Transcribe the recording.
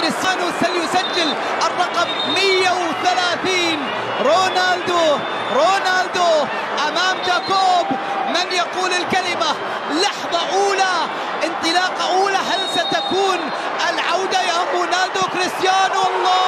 كريستيانو سيسجل الرقم 130 رونالدو رونالدو أمام جاكوب. من يقول الكلمة؟ لحظة أولى انطلاقة أولى هل ستكون العودة يا رونالدو كريستيانو؟ الله!